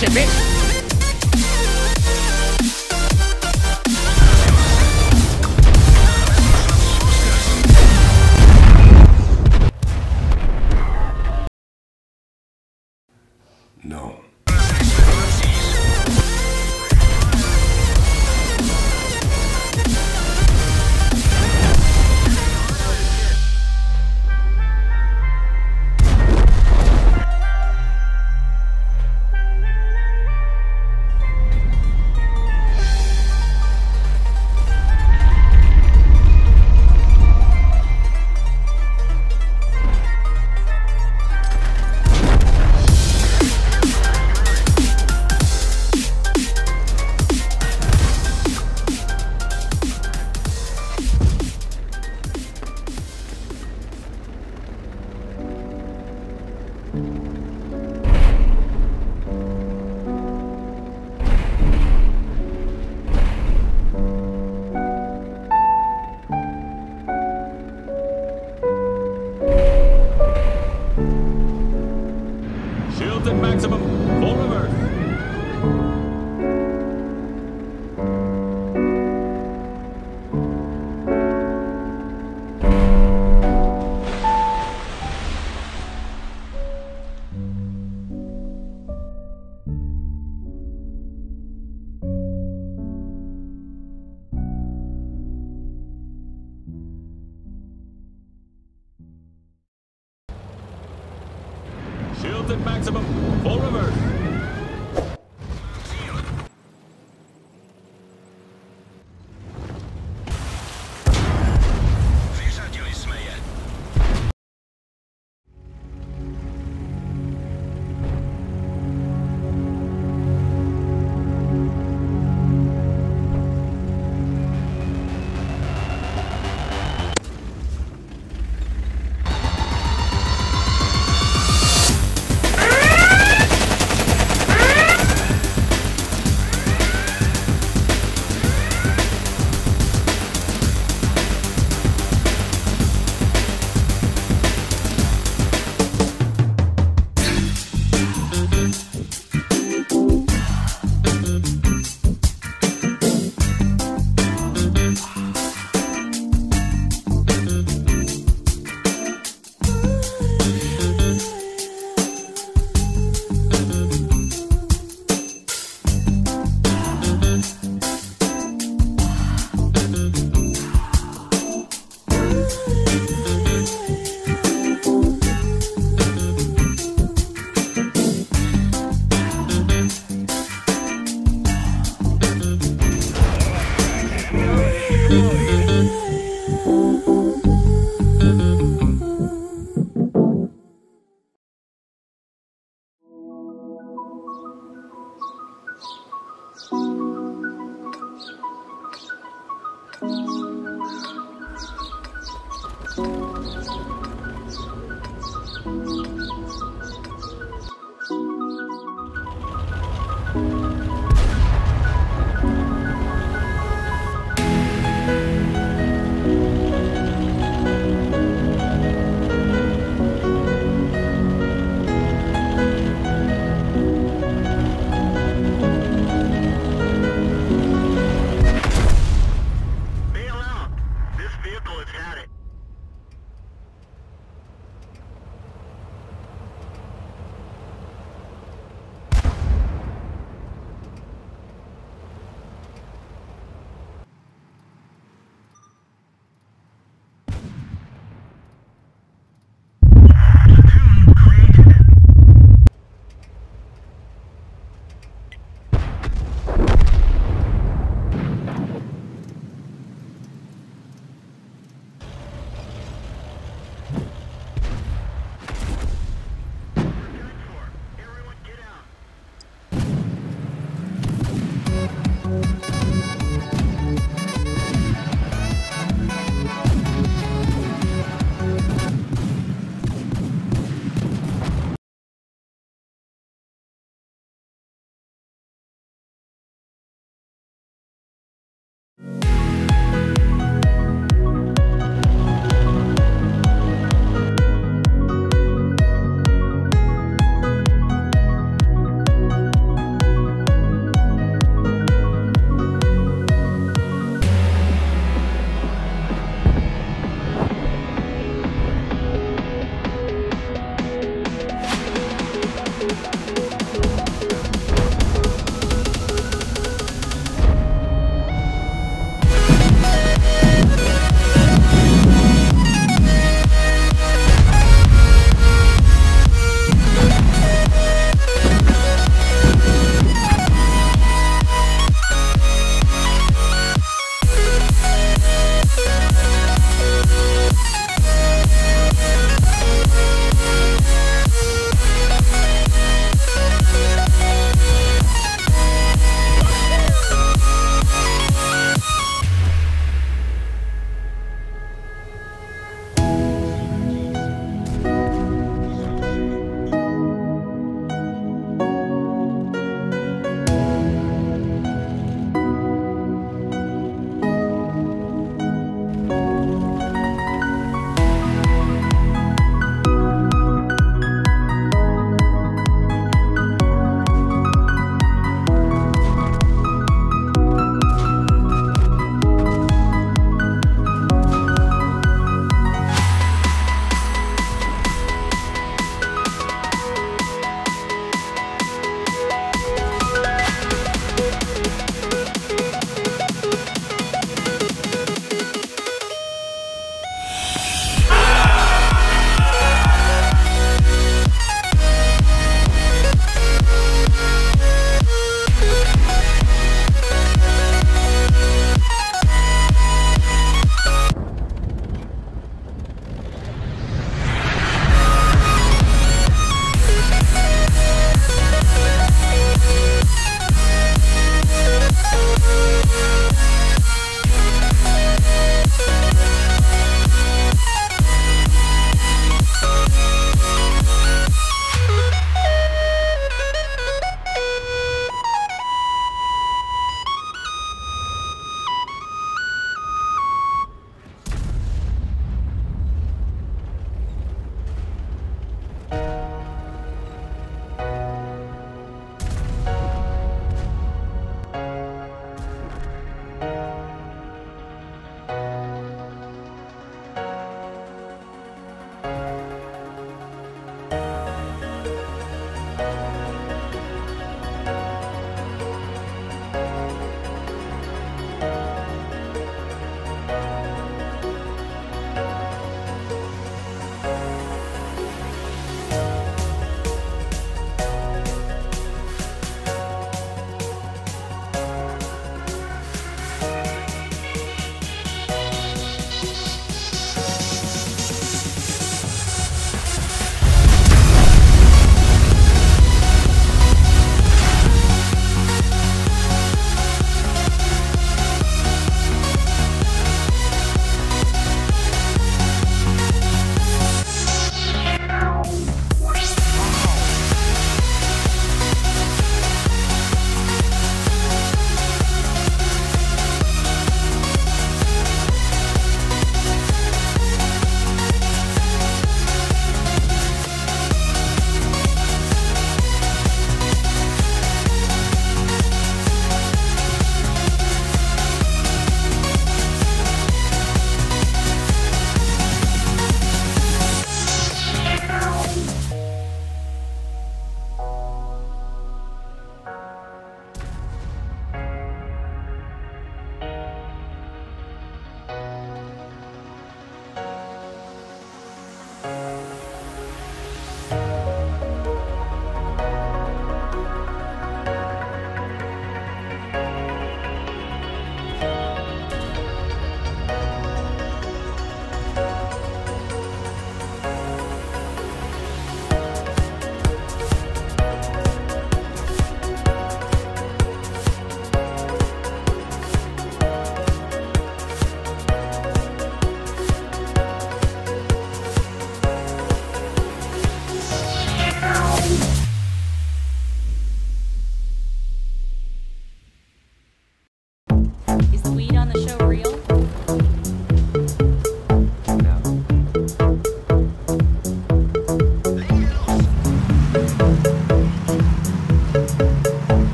ratchet, bitch.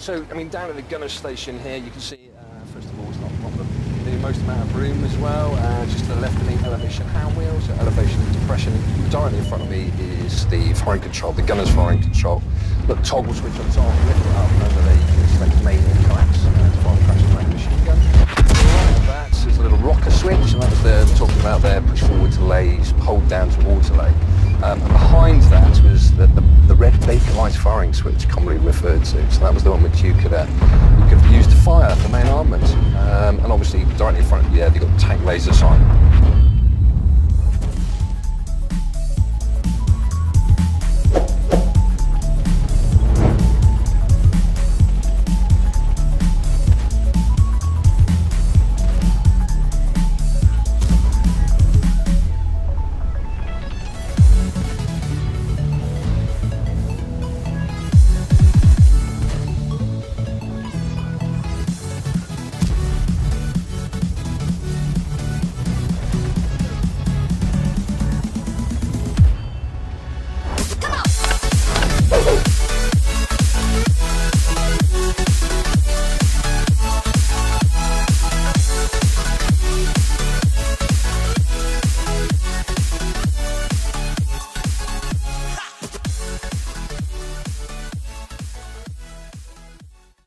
So, I mean, down at the gunner station here, you can see, uh, first of all, it's not, the, the most amount of room as well. Uh, just to the left of me, elevation hand wheels, elevation and depression. Directly in front of me is the firing control, the gunner's firing control. Look, toggle switch on top, lift it up, and there you can select main and collapse, fire crash and machine gun. Right, That's there's a little rocker switch, and that was the talking about there, push forward to lase, hold down to auto lay. Um, behind that was the, the, the red Bakelite firing switch, commonly referred to. So that was the one which you could uh, you could use to fire the main armament. Um, and obviously, directly in front of you there, you've got the tank laser sight.